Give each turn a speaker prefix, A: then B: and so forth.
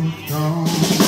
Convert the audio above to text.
A: you don't.